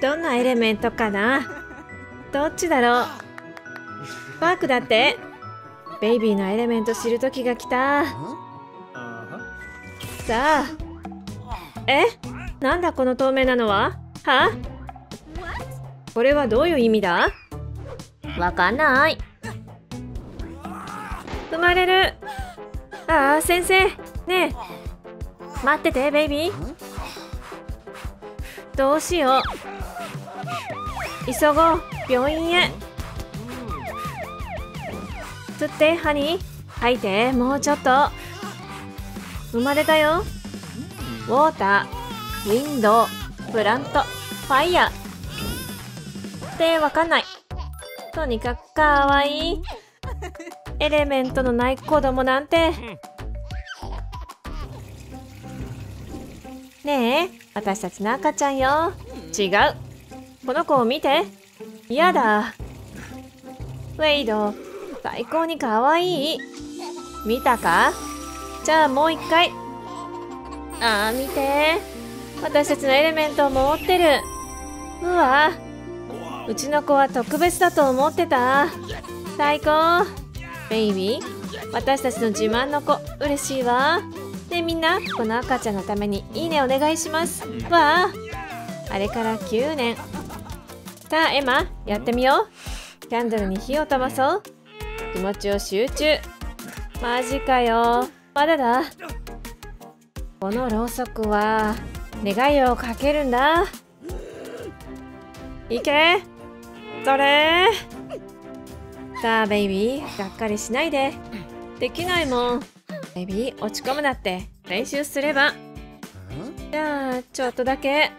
どんなエレメントかな？どっちだろう？パークだって。ベイビーのエレメント知る時が来た。さあ。え？なんだこの透明なのは？は？これはどういう意味だ？わかんない。生まれる。ああ先生。ねえ。待っててベイビー。どうしよう急ごう。病院へ。つってハニー？吐いてもうちょっと。生まれたよ。ウォーター。ウィンドウ。プラント。ファイヤー。ってわかんない。とにかくかわいい。エレメントのない子供なんて。ねえ私たちの赤ちゃんよ。違う。この子を見て。嫌だ。ウェイド最高にかわい。い見たか？じゃあもう一回。あー見て。私たちのエレメントを持ってる。うわ。うちの子は特別だと思ってた。最高。ベイビー私たちの自慢の子。嬉しいわ。ねみんなこの赤ちゃんのためにいいねお願いします。わあ。あれから9年。さあエマやってみよう。キャンドルに火を飛ばそう。気持ちを集中。マジかよ。まだだ。このろうそくは願いをかけるんだ。いけ。それ。さあベイビーがっかりしないで。できないもん。ベイビー落ち込むなって。練習すれば。じゃあちょっとだけ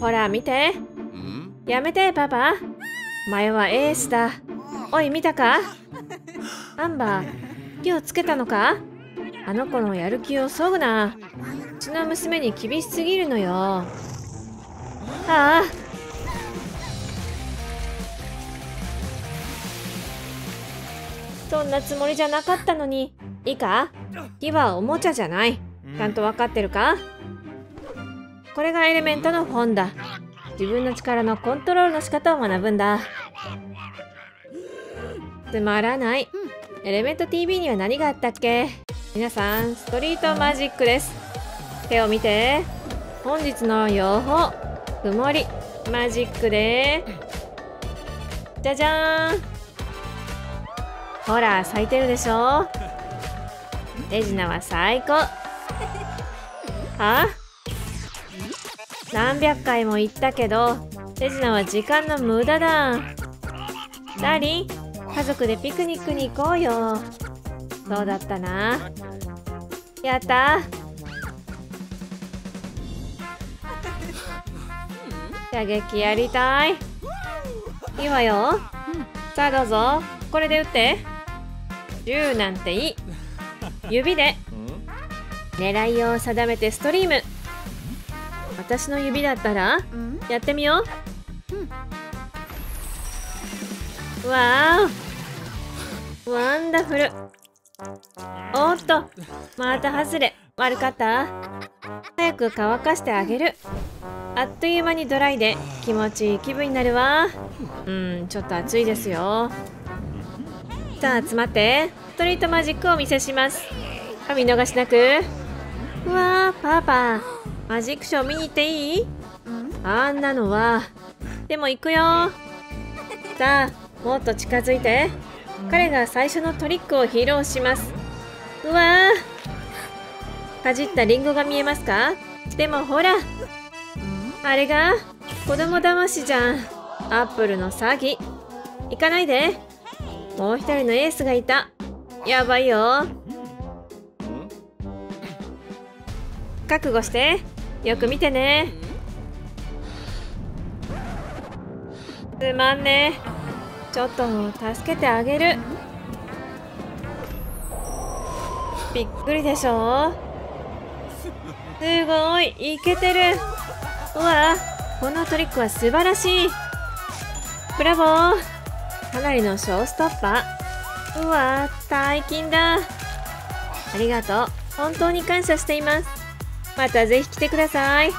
ほら見て。やめてパパ。前はエースだ。おい見たか？アンバー火をつけたのか？あの子のやる気をそぐな。うちの娘に厳しすぎるのよ。ああ。そんなつもりじゃなかったのに。いいか？火はおもちゃじゃない。ちゃんと分かってるか？これがエレメントの本だ。自分の力のコントロールの仕方を学ぶんだ。つまらない。エレメント TV には何があったっけ？皆さん、ストリートマジックです。手を見て。本日の予報。曇り。マジックで。じゃじゃーん。ほら、咲いてるでしょ？手品は最高。は？あ何百回も言ったけど手品は時間の無駄だ。ダーリン家族でピクニックに行こうよ。そうだったな？やった。射撃やりたい。いいわよ。さあどうぞ。これで打って。銃なんていい。指で。狙いを定めてストリーム。私の指だったらやってみよう。わーワンダフル。おっと。また外れ。悪かった？早く乾かしてあげる。あっという間にドライで気持ちいい気分になるわ。うんちょっと暑いですよ。さあ集まって。ストリートマジックをお見せします。お見逃しなく。うわーパパマジックショー見に行っていい？あんなのは。でも行くよ。さあもっと近づいて。彼が最初のトリックを披露します。うわー。かじったリンゴが見えますか？でもほら。あれが子供騙しじゃん。アップルの詐欺。行かないで。もう一人のエースがいた。やばいよ。覚悟してよく見てね。すまんね。ちょっと助けてあげる。びっくりでしょ。すごいいけてる。うわこのトリックは素晴らしい。ブラボー。かなりのショーストッパー。うわ大金だ。ありがとう。本当に感謝しています。またぜひ来てください。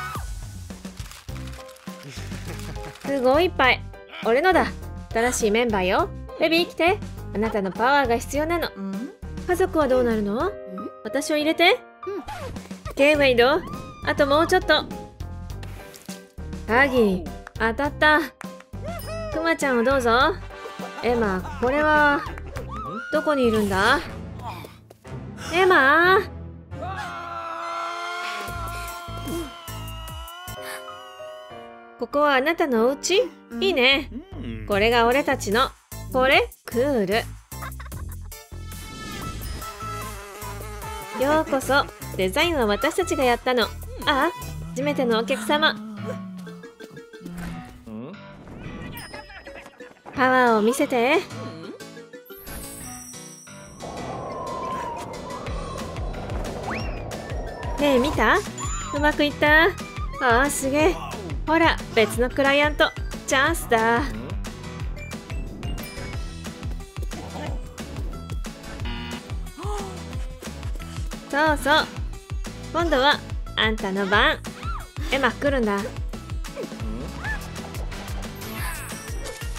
すごいいっぱい。俺のだ。新しいメンバーよ。ベビー来て。あなたのパワーが必要なの。家族はどうなるの？私を入れて。ケイウェイド。あともうちょっと。ハギ当たった。クマちゃんをどうぞ。エマこれは。どこにいるんだ？エマ。ここはあなたのお家？いいね。これが俺たちの。これ？クール。ようこそ。デザインは私たちがやったの。あ初めてのお客様。パワーを見せて。ねえ見た？うまくいった？ああすげえほら別のクライアント。チャンスだ。そうそう。今度はあんたの番。エマ来るんだ。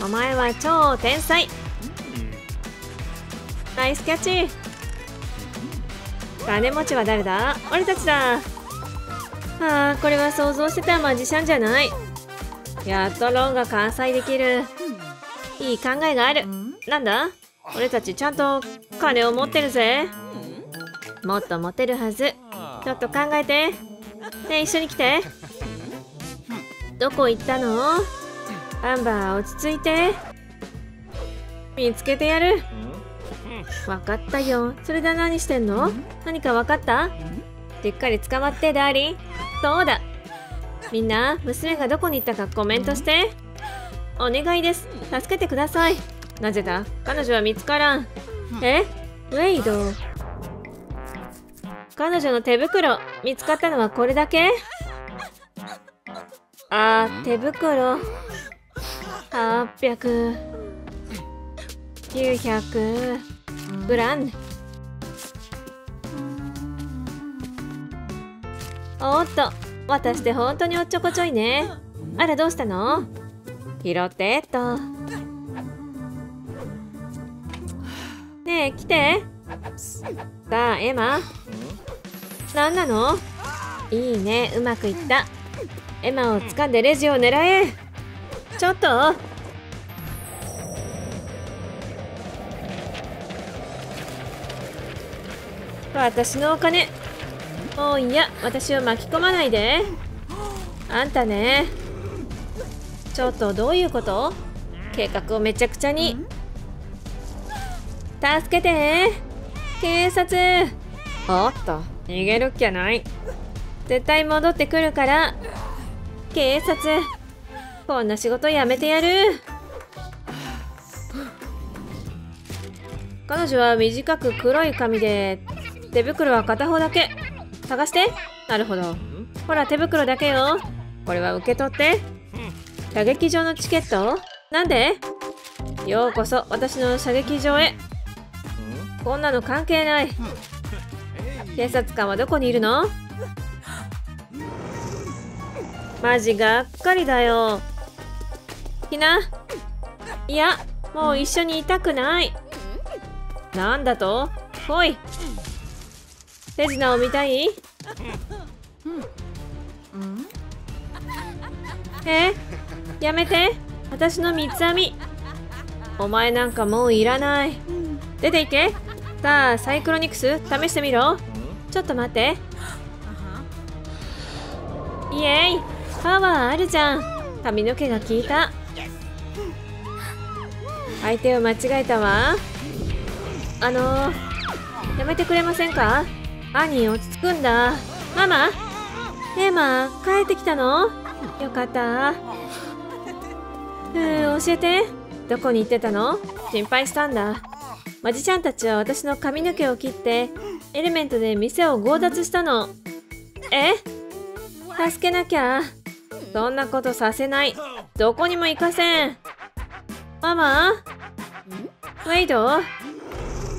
お前は超天才。ナイスキャッチ。金持ちは誰だ？俺たちだ。ああこれは想像してたマジシャンじゃない。やっとロンが完済できる。いい考えがある。なんだ？俺たちちゃんと金を持ってるぜ。もっと持てるはず。ちょっと考えて。ね一緒に来て。どこ行ったの？アンバー落ち着いて。見つけてやる。分かったよ。それで何してんの？何か分かった？しっかり捕まってダーリン。そうだ。みんな娘がどこに行ったかコメントして。お願いです。助けてください。なぜだ？彼女は見つからん。え？ウェイド。彼女の手袋見つかったのはこれだけ？あー手袋。800 900グランおっと私って本当におっちょこちょいね。あらどうしたの？拾ってっと。ねえ来て。さあエマ。何なの？いいねうまくいった。エマを掴んでレジを狙え。ちょっと。私のお金もういや私を巻き込まないで。あんたね。ちょっとどういうこと？計画をめちゃくちゃに。助けて。警察。おっと逃げるっきゃない。絶対戻ってくるから。警察。こんな仕事やめてやる。彼女は短く黒い髪で手袋は片方だけ探して。なるほど。ほら手袋だけよ。これは受け取って。射撃場のチケット？なんで？ようこそ私の射撃場へ。こんなの関係ない。警察官はどこにいるの？マジがっかりだよ。ひな。いやもう一緒にいたくない。なんだと？来い。手品を見たい？え？やめて。私の三つ編み。お前なんかもういらない。出ていけ。さあサイクロニクス試してみろ。ちょっと待って。イエイ。パワーあるじゃん。髪の毛が効いた。相手を間違えたわ。あのー、やめてくれませんか？兄落ち着くんだ。ママ？エマ帰ってきたの？よかった。うん教えて。どこに行ってたの？心配したんだ。マジちゃんたちは私の髪の毛を切ってエレメントで店を強奪したの。え？助けなきゃ。そんなことさせない。どこにも行かせん。ママ？ウェイド？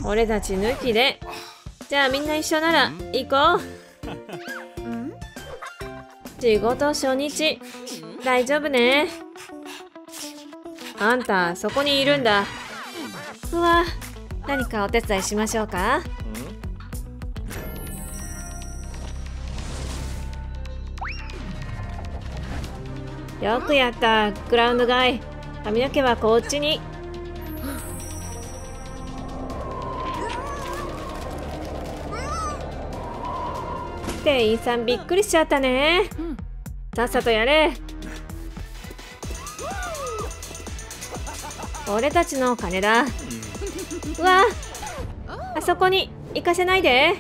俺たち抜きでじゃあみんな一緒なら行こう。仕事初日大丈夫ね。あんたそこにいるんだ。うわ何かお手伝いしましょうか？よくやったグラウンドガイ髪の毛はこっちに店員さんびっくりしちゃったね。さっさとやれ。俺たちの金だ。うわあそこに行かせないで。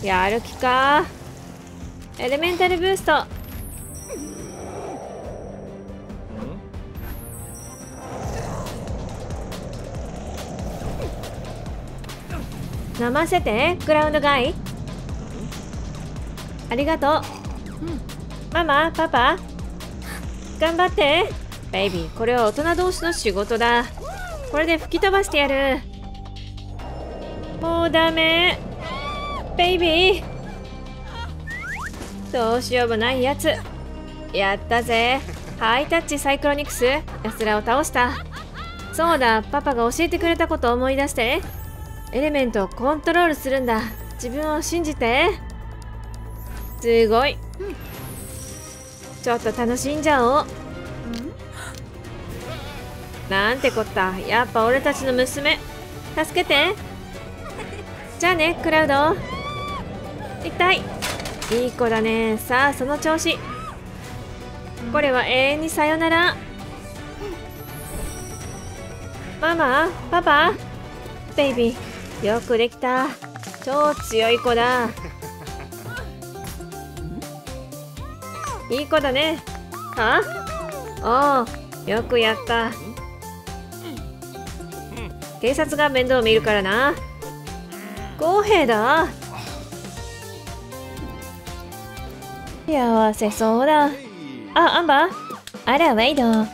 やる気か。エレメンタルブースト。飲ませてグラウンドガイありがとう、ママパパ頑張って。ベイビーこれは大人同士の仕事だ。これで吹き飛ばしてやる。もうダメ。ベイビーどうしようもないやつ。やったぜ。ハイタッチサイクロニクス。奴らを倒した。そうだ。パパが教えてくれたことを思い出して。エレメントをコントロールするんだ。自分を信じてすごい。ちょっと楽しんじゃおう。んなんてこった。やっぱ俺たちの娘。助けて。じゃあねクラウド。痛いいい子だね。さあその調子。これは永遠にさよなら。ママパパ。ベイビーよくできた。超強い子だ。いい子だね。は？あおおよくやった。警察が面倒見るからな。公平だ。幸せそうだ。あアンバ？ーあらウェイド。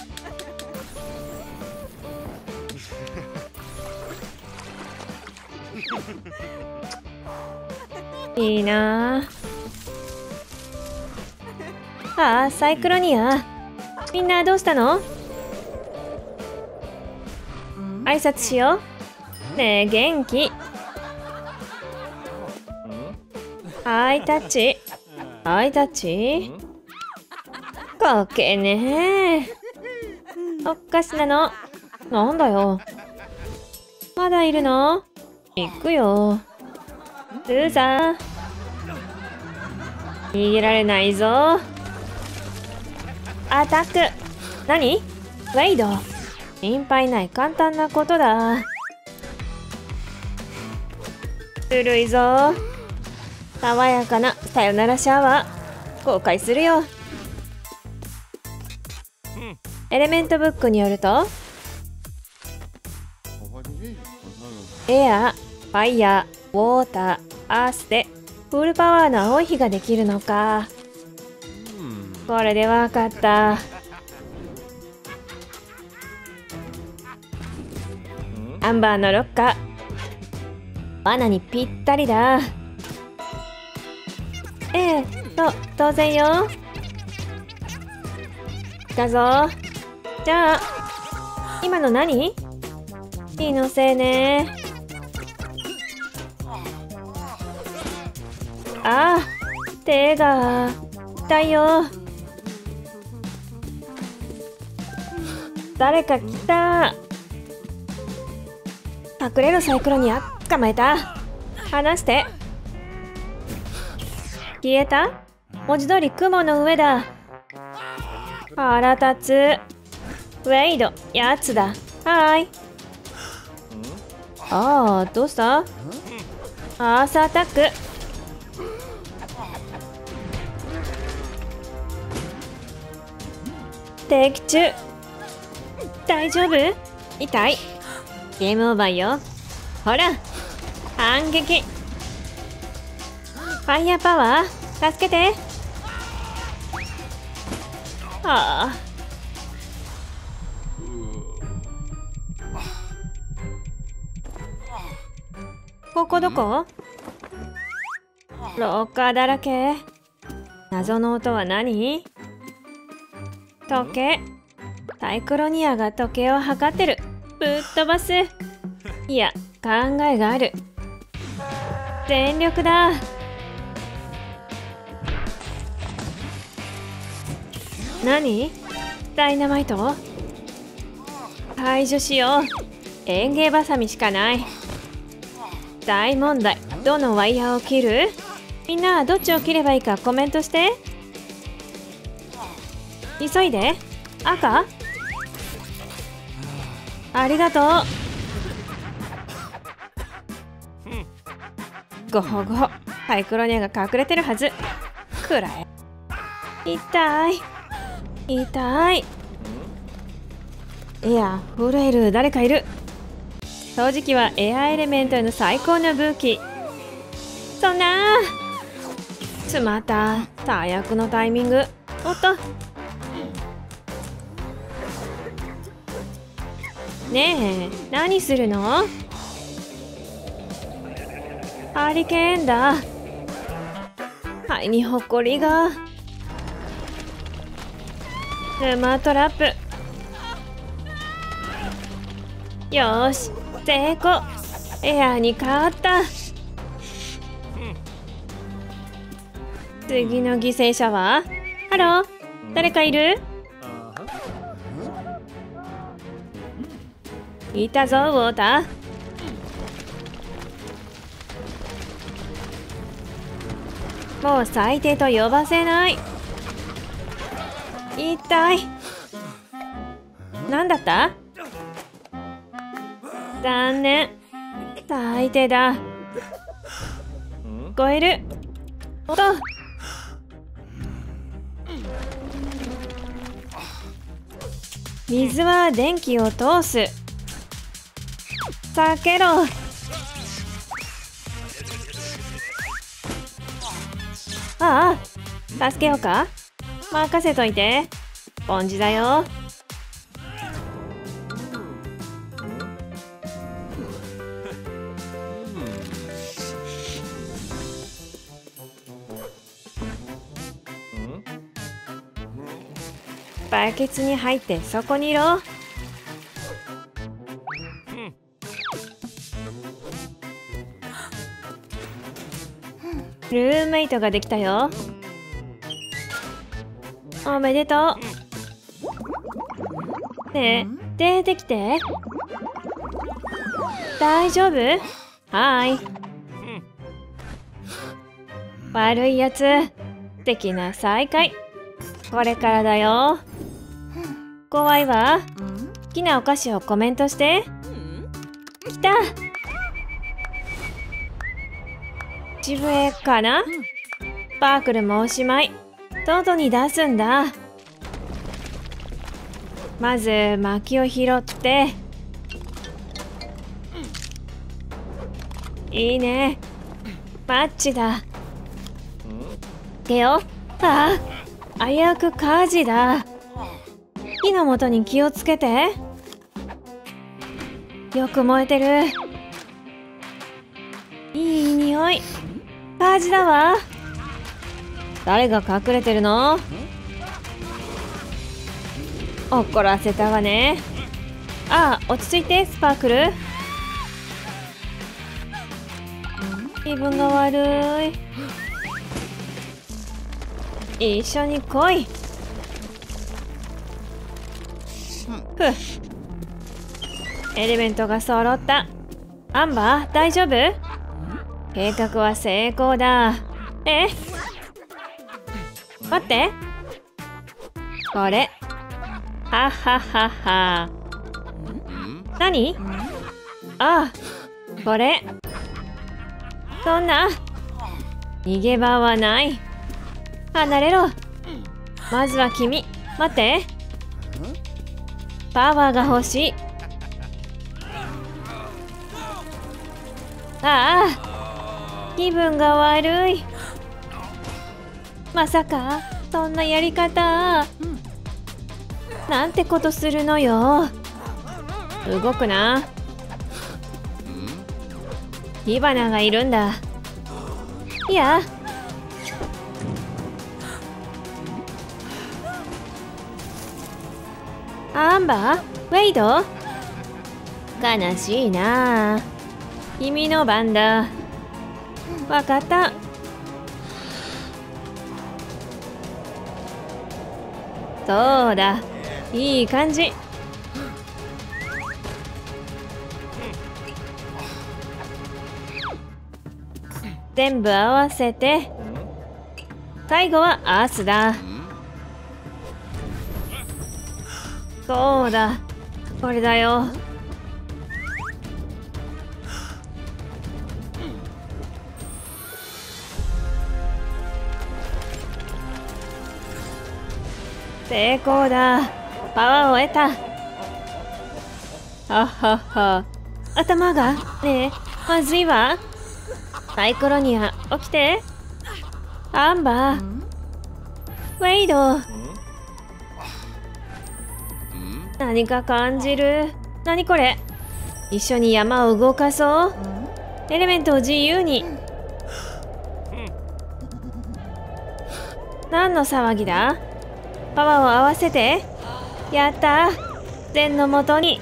いいな。ああサイクロニア。みんなどうしたの？挨拶しよう。ねえ元気？ハイタッチ？ハイタッチ？かけねえ。おかしなの。なんだよ。まだいるの？行くよ。ルーザー逃げられないぞアタック。何？ウェイド。心配ない簡単なことだ。古いぞ。爽やかなさよならシャワー。後悔するよ。エレメントブックによるとエア、ファイヤー、ウォーター、アースでフルパワーの青い日ができるのか。これでわかった。アンバーのロッカー。罠にぴったりだ。ええと当然よ。だぞ。じゃあ今の何？気のせいね。ああ手が痛いよ。誰か来た。隠れるサイクロニア捕まえた。離して。消えた？文字通り雲の上だ。腹立つ。ウェイドやつだ。はい。ああどうした？アースアタック。敵中大丈夫？痛い。ゲームオーバーよ。ほら反撃。ファイヤーパワー？助けて。ああ。ここどこ？廊下だらけ。謎の音は何？時計。サイクロニアが時計を測ってる。ぶっ飛ばす。いや考えがある。全力だ。何？ダイナマイト？排除しよう。園芸バサミしかない。大問題。どのワイヤーを切る？みんなどっちを切ればいいかコメントして。急いで。赤？ありがとう。ごほごほ。サイクロニアが隠れてるはず。くらえ。痛い。痛い。いや震える誰かいる。掃除機はエアエレメントへの最高の武器。そんなしまた最悪のタイミング。おっと。ねえ。何するの？ハリケーンだ。肺にほこりが。スマートラップ。よーし。成功。エアーに変わった。次の犠牲者は？ハロー。誰かいる？いたぞウォーター。もう最低と呼ばせない。痛い何だった？残念。最低だ。聞こえる。おと。水は電気を通す。避けろ。ああ助けようか？任せといて。ポンジだよ。バケツに入ってそこにいろ。ルームメイトができたよ。おめでとう。ねえ出てきて。大丈夫？はーい。悪いやつ。的な再会これからだよ。怖いわ。好きなお菓子をコメントして。来た。渋谷かな？パークルもおしまい。外に出すんだ。まず薪を拾って。いいね。マッチだ。けよああ危うく火事だ。火の元に気をつけて。よく燃えてる。いい匂い。火事だわ。誰が隠れてるの？怒らせたわね。ああ落ち着いてスパークル。気分が悪い。一緒に来い。ふエレメントが揃った。アンバー大丈夫？計画は成功だ。え？待って。これ？はははは。何？ああこれ？そんな？逃げ場はない。離れろ。まずは君。待って。パワーが欲しい。ああ。気分が悪い。まさかそんなやり方なんてことするのよ。動くな。火花がいるんだ。いや。アンバーウェイド？悲しいな。君の番だ。わかった。そうだ。いい感じ。全部合わせて。最後はアースだ。そうだ。これだよ。成功だ。パワーを得た。ははは。頭が？ねえ。まずいわ。サイコロニア起きて。アンバー。ウェイド。何か感じる？何これ？一緒に山を動かそう。エレメントを自由に。何の騒ぎだ？パワーを合わせて。やった。禅のもとに。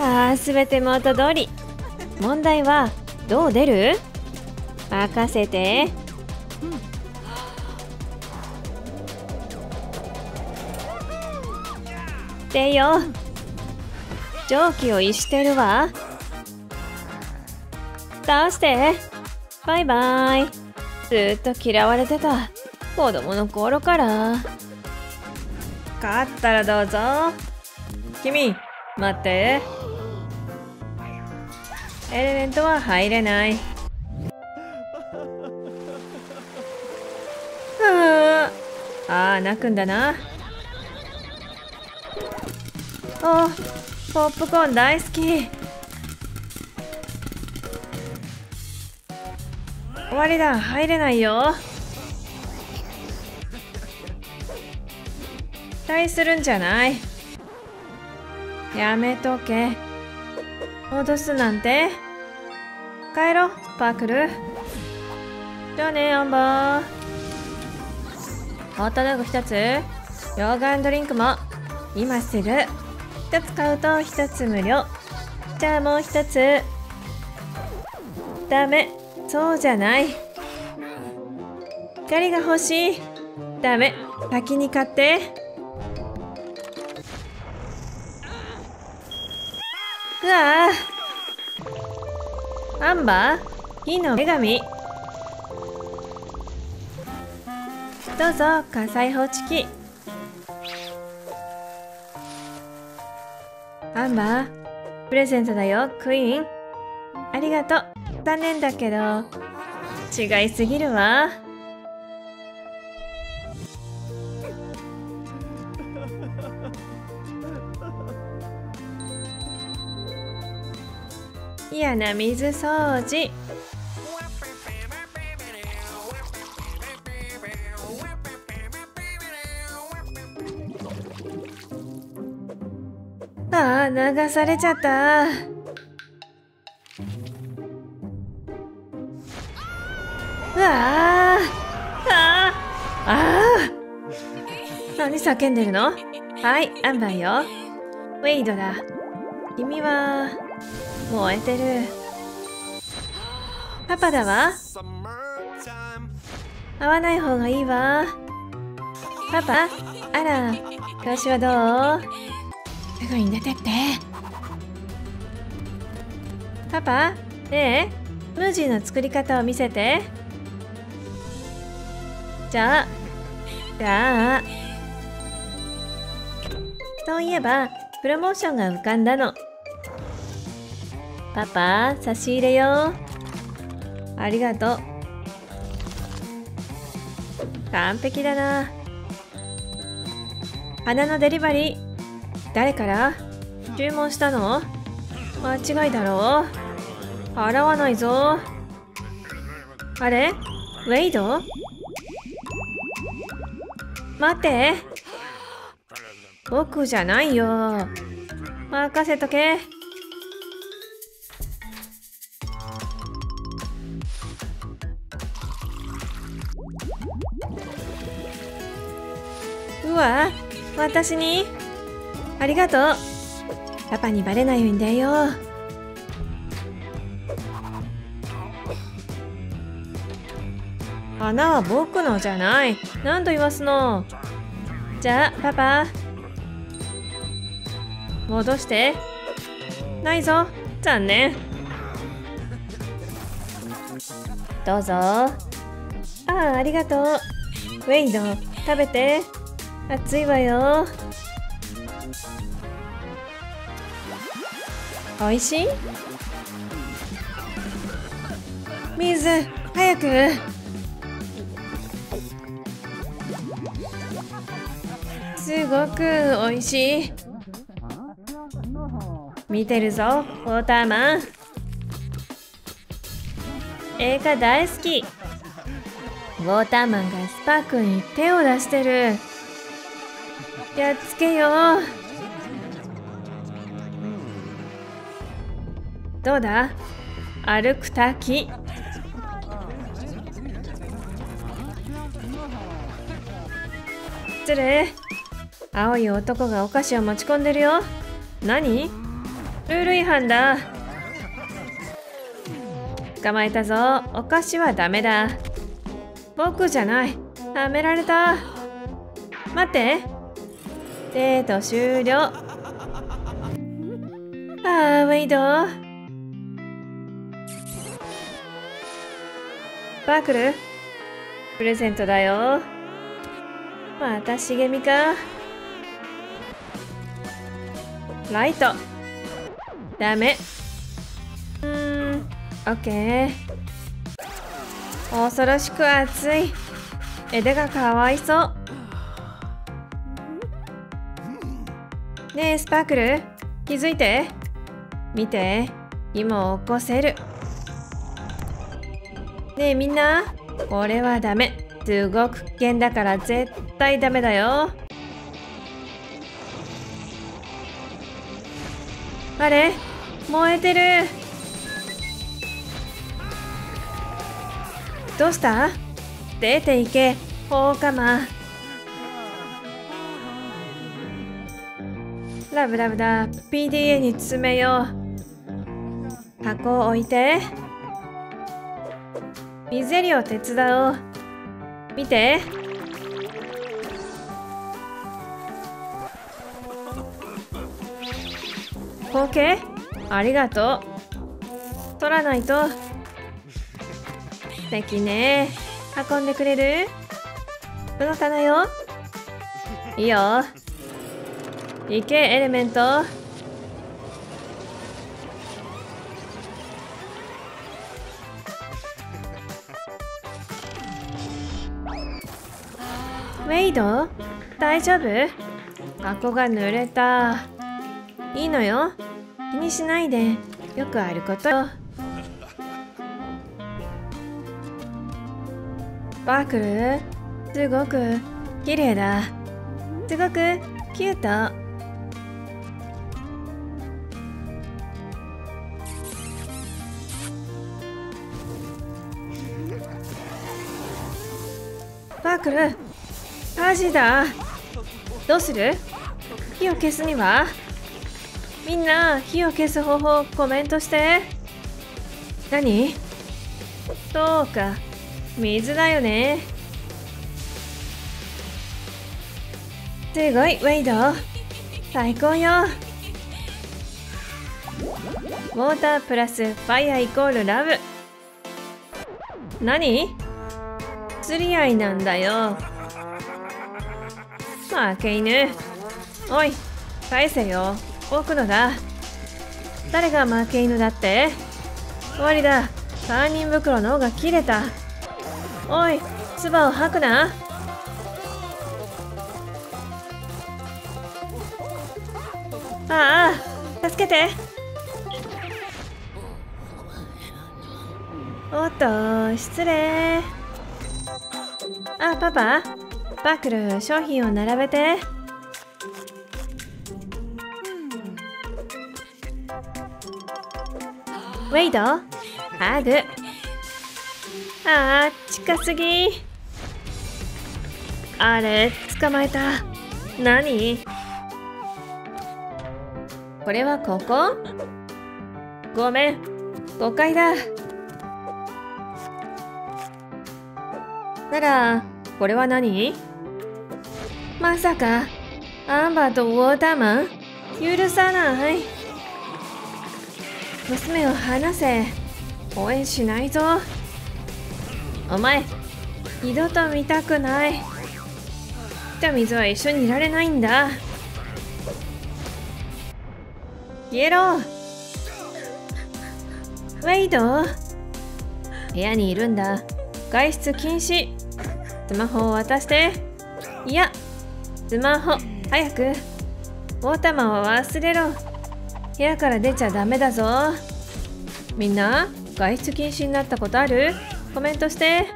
ああ全て元通り。問題はどう出る？任せて。でよ。蒸気を逸してるわ。出して。バイバイ。ずっと嫌われてた。子供の頃から。勝ったらどうぞ。君待って。エレメントは入れない。ああ泣くんだな。おポップコーン大好き。終わりだ。入れないよ。期待するんじゃない。やめとけ。戻すなんて。帰ろパークルじゃあねアンバー。ホットドッグ1つ。ヨーガンドリンクも。今すぐ。1つ買うと1つ無料。じゃあもう1つ。ダメ。そうじゃない。光が欲しい。ダメ。先に買って。うわあアンバー？火の？女神？どうぞ火災報知器。アンバープレゼントだよクイーン。ありがとう。残念だけど違いすぎるわ。嫌な水掃除。ああ流されちゃった。うわあああ何叫んでるの？はいアンバーよ。ウェイドだ。君は燃えてる。パパだわ。会わない方がいいわ。パパあら調子はどう？すぐに出てって。パパねえムージーの作り方を見せて。じゃあじゃあ。そういえばプロモーションが浮かんだの。パパ差し入れよ。ありがとう。完璧だな。花のデリバリー。誰から？注文したの？間違いだろう？払わないぞ。あれ？ウェイド？待って。僕じゃないよ。任せとけ。うわ私に？ありがとう。パパにバレないようにだよ。花は僕のじゃない。何度言わすの？じゃあパパ。戻して。ないぞ。残念。どうぞ。ああありがとう。ウェイド食べて。熱いわよ。おいしい？水早く。すごくおいしい。見てるぞウォーターマン。映画大好き。ウォーターマンがスパークに手を出してる。やっつけよう。どうだ？歩く滝。失礼。青い男がお菓子を持ち込んでるよ。何？ルール違反だ。捕まえたぞ。お菓子はダメだ。僕じゃない。はめられた。待って。デート終了。あーウェイドバークル？プレゼントだよ。また茂みか？ライト。ダメ。うん。オッケー。恐ろしく熱い。枝がかわいそう。ねえスパークル。気づいて。見て。今起こせる。ねえみんな。これはダメ。すごく危険だから絶対ダメだよ。あれ？燃えてる。どうした？出て行け。放火魔。ラブラブだ。PDA に詰めよう。箱を置いて。水りを手伝おう。見て。包茎ありがとう。取らないと。素敵ね。運んでくれる？この棚よ？いいよ。行けエレメント。ウェイド？大丈夫？箱が濡れた。いいのよ。気にしないで。よくあること。バーク？ルすごく。綺麗だ。すごく。キュート。バーク？ル火事だ。どうする？火を消すには？みんな火を消す方法コメントして。何？そうか。水だよね。すごいウェイド。最高よ。ウォータープラスファイアイコールラブ。何？釣り合いなんだよ。負け犬おい返せよ。僕のだ。誰が負け犬だって？終わりだ。堪忍袋の尾が切れた。おい唾を吐くな。ああ助けて。おっと失礼。あパパ？スパークル商品を並べて。ウェイドハグ。ああ近すぎ。あれ捕まえた。何？これはここ？ごめん。誤解だ。ならこれは何？まさか？アンバーとウォーターマン許さない。娘を離せ。応援しないぞ。お前二度と見たくない。じゃ水は一緒にいられないんだ。消えろ。ウェイド？部屋にいるんだ。外出禁止。スマホを渡して。いやスマホ。早く。ウォーターマンは忘れろ。部屋から出ちゃダメだぞ。みんな外出禁止になったことある？コメントして。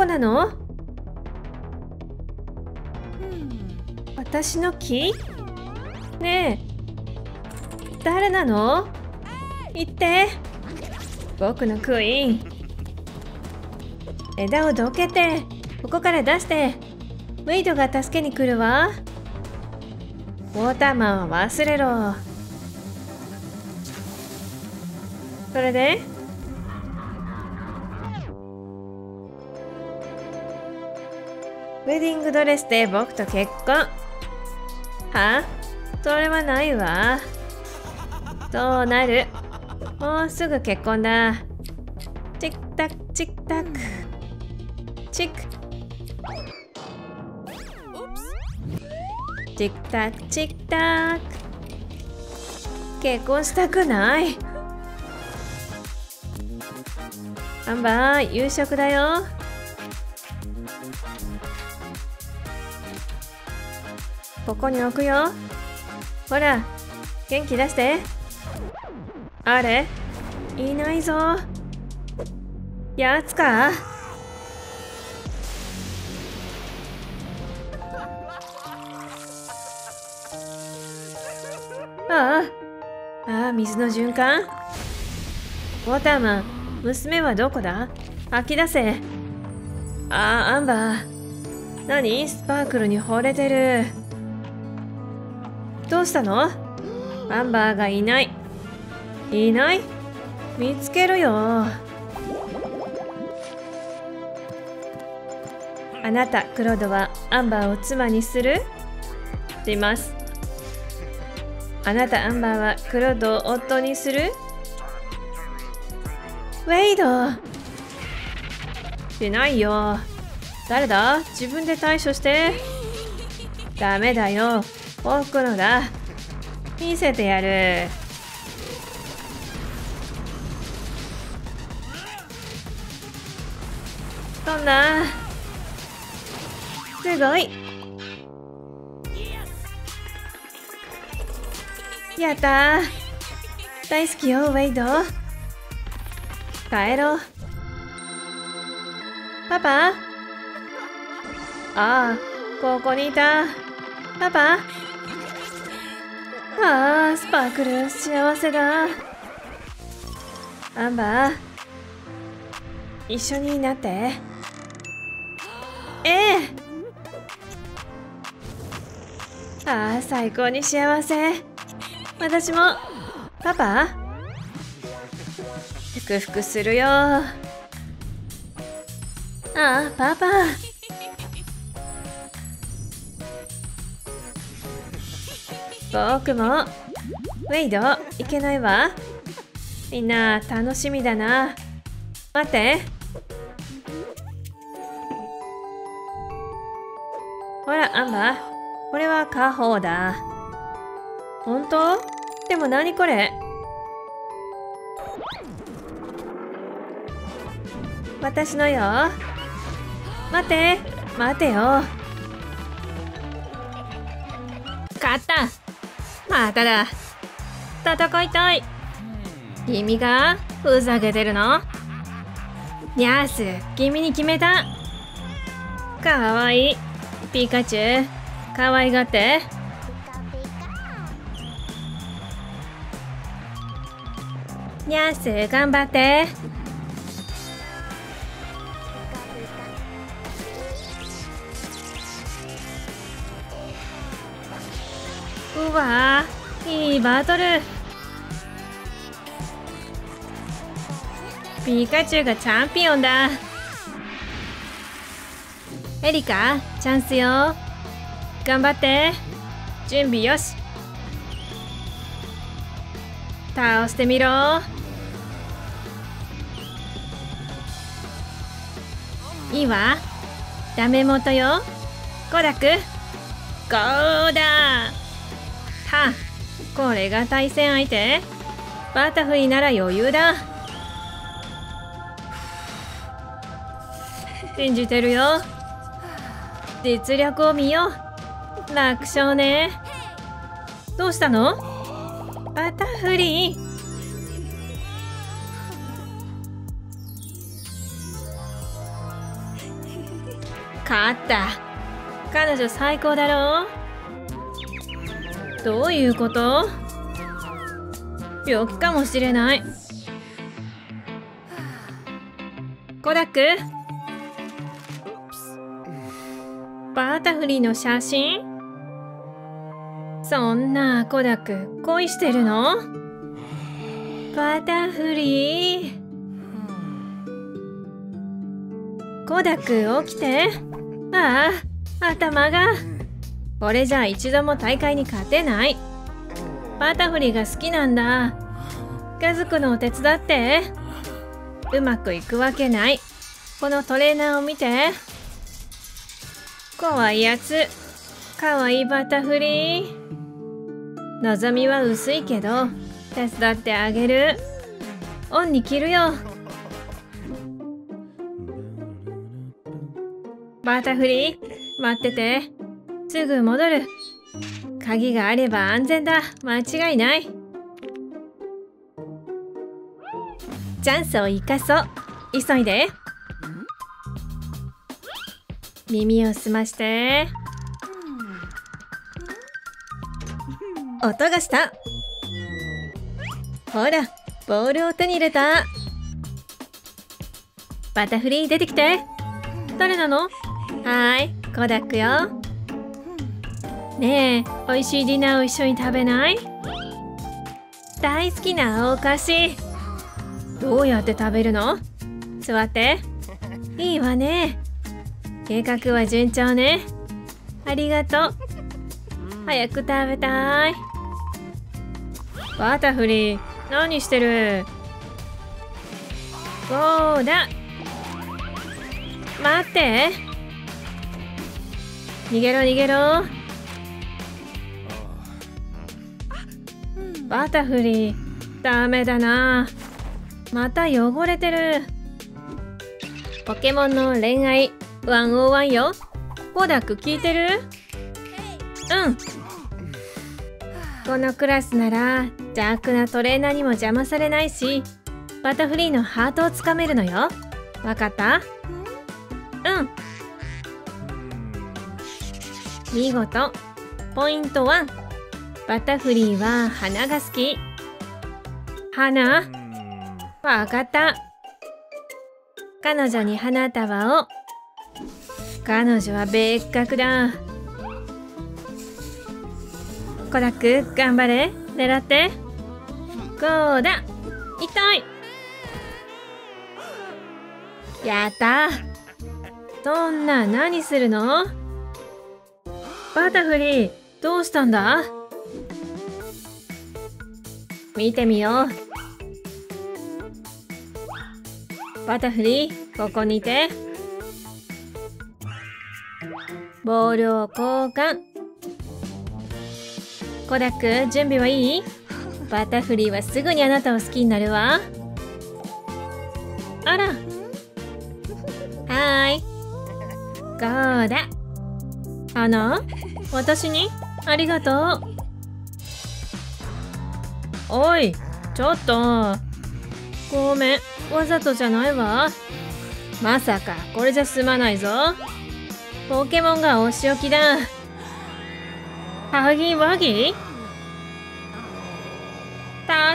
どこなの？私の木？ねえ。誰なの？言って。僕のクイーン。枝をどけて。ここから出して。ウェイドが助けに来るわ。ウォーターマンは忘れろ。それで？ウェディングドレスで僕と結婚。は？それはないわ。どうなる？もうすぐ結婚だ。チックタクチックタク。チック。チックタクチックタク。結婚したくない。アンバー夕食だよここに置くよ。ほら元気出して。あれ？いないぞ。やつか？ああ。ああ水の循環？ウォーターマン娘はどこだ？吐き出せ。ああアンバー。何？スパークルに惚れてる。どうしたの？アンバーがいない。いない？見つけるよ。あなたクロードはアンバーを妻にする？します。あなたアンバーはクロードを夫にする？ウェイド。しないよ。誰だ？自分で対処して。ダメだよ。僕のだ。見せてやる。そんな？すごい。やった。大好きよウェイド。帰ろう。パパ？ああここにいた。パパ？ああスパークル幸せだ。アンバー一緒になって。ええ。ああ最高に幸せ。私も。パパ？ふくふくするよ。ああパパ。僕もウェイドいけないわ。みんな楽しみだな。待って。ほらアンバー。これは家宝だ。本当？でも何これ？私のよ。待って。待てよ。買った。まただ戦いたい。君がふざけてるの？ニャース君に決めた。かわいい。ピカチュウ。かわいがって。ニャース頑張ってうわいいバトル。ピカチュウがチャンピオンだ。エリカチャンスよ。頑張って。準備よし。倒してみろ。いいわ。ダメ元よ。コダク。ゴーだ。はこれが対戦相手？バタフリーなら余裕だ。信じてるよ。実力を見よう。楽勝ね。どうしたの？バタフリー。勝った。彼女最高だろう。どういうこと？病気かもしれない。コダックバータフリーの写真？そんなコダック恋してるの？バータフリー。コダック起きて。ああ頭が。これじゃ一度も大会に勝てない。バタフリーが好きなんだ。家族のお手伝って。うまくいくわけない。このトレーナーを見て。怖いやつ。かわいいバタフリー。望みは薄いけど手伝ってあげる。オンに切るよ。バタフリー待ってて。すぐ戻る。鍵があれば安全だ。間違いない。チャンスを生かそう。急いで。耳を澄まして。音がした。ほらボールを手に入れた。バタフリー出てきて。誰なの？はいコダックよ。ねえ美味しいディナーを一緒に食べない？大好きなお菓子。どうやって食べるの？座って。いいわね。計画は順調ね。ありがとう。早く食べたい。バタフリー何してる？そうだ待って。逃げろ逃げろ。バタフリーダメだな。また汚れてる。ポケモンの恋愛101よ。コダック聞いてる？うん。このクラスなら邪悪なトレーナーにも邪魔されないしバタフリーのハートをつかめるのよ。わかった？うん。見事。ポイント1バタフリーは花が好き。花？わかった。彼女に花束を。彼女は別格だ。コダック頑張れ。狙って。こうだ。痛い。やった。そんな何するの？バタフリーどうしたんだ？見てみよう。バタフリーここにいて。ボールを交換。コダック準備はいい？バタフリーはすぐにあなたを好きになるわ。あら。はーい。こうだ。あの私に？ありがとう。おいちょっと。ごめんわざとじゃないわ。まさかこれじゃ済まないぞ。ポケモンがお仕置きだ。ハギワギ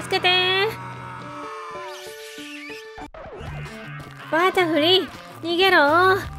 助けて。バタフリー逃げろ。